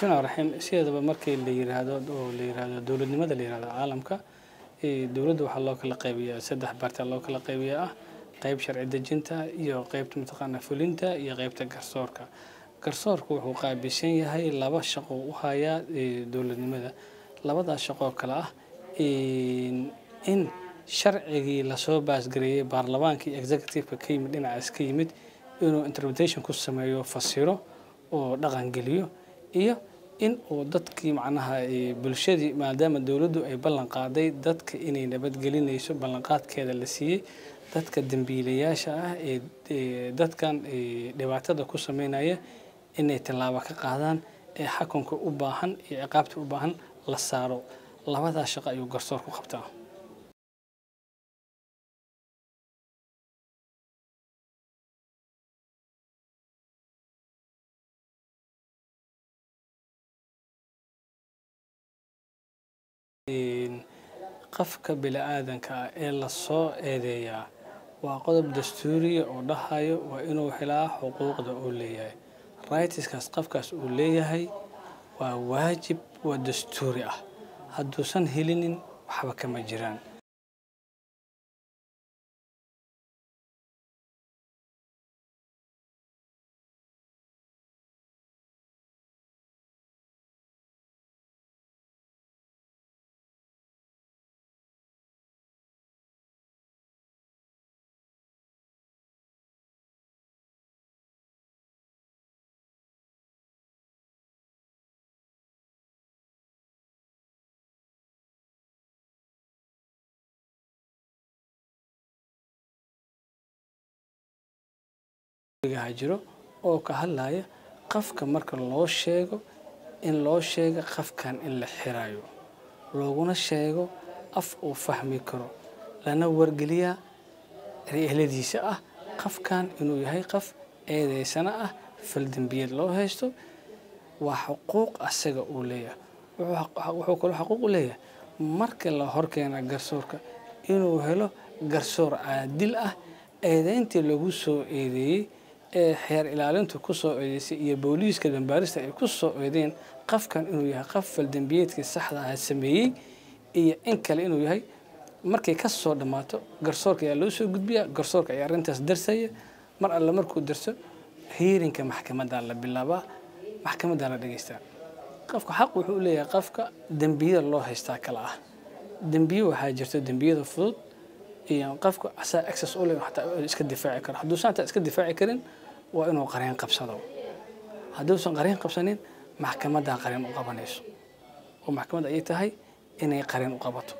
bismillahi raxiim sideedaba markii la yiraahdo oo la yiraahdo dowladnimada la yiraahdo caalamka dowladda waxaa loo kala qaybiyaa saddex barta loo kala qaybiyaa ah qayb sharci dejinta iyo qaybta mataqaanaa fulinta iyo qaybta garsoorka. Garsoorku wuxuu qaabilsan yahay laba shaqo u hayaa dowladnimada. Labadaas shaqoo kale ah in sharcigii la soo baasgareeyey baarlamaankii executiveka ka yimid dhinacaas ka yimid inuu interpretation ku sameeyo fasiro oo dhaqan geliyo iyo in uu dadkii macnaha bulshadii maadaama dowladdu ay ballan qaaday dadka inay nabadgelinayso ballanqaadkeeda la siiyey dadka dembiilayaasha ah ee dadkan dhibaatada ku sameynaya inay tallaabo ka qaadaan ee xakunka u baahan iyo ciqaabta u baahan la saaro. Labadaas shaqo ayuu garsoor ku qabtaa qofka bini-aadanka ah ee la soo eedeeyaa waa qodob dastuuriya oo dhahayo waa inuu helaa xuquuqda uu leeyahay. Rightskaas qofkaas uu leeyahay waa waajib waa dastuuri ah. Hadduusan helinin waxba kama jiraan jiro oo ka hadlaya qofka marka loo sheego in loo sheego qofkan in la xirayo looguna sheego af uu fahmi karo lana wargeliyaa eheladiisa ah qofkan inuu yahay qof eedeysana ah faldembiyeed loo haysto waa xuquuq asaga uu leeyahay. Wuxuu kaloo xaquuq u leeyahay marka la horkeena garsoorka. Inuu helo garsoor caadil ah eedeyntii lagu soo eedeeyey ee xeer ilaalintu ku soo eedeysay iyo booliiska dambaarista ay ku soo eedeen qofkan inuu yahay qof faldembiyeedkii saxda ah sameeyey iyo in kale inuu yahay markay ka soo dhammaato garsoorka ayaa loo soo gudbiyaa garsoorka ayaa arrintaas darsaya. Mar alle markuu darso hiirinka maxkamaddaa la bilaabaa maxkamaddaa la dhegeystaa. Qofka xaq wuxuu leeyahay qofka dembiyada loo haystaa kale ah. Dembiye waxaa jirta dembiyada fudud qofka asaa access u leh xataa iska difaaci karo. Hadduusan hataa iska difaaci karin waa inuu qareen qabsado. Hadduusan qareen qabsanin maxkamaddaa qareen u qabanayso. Oo maxkamadda ayay tahay inay qareen u qabato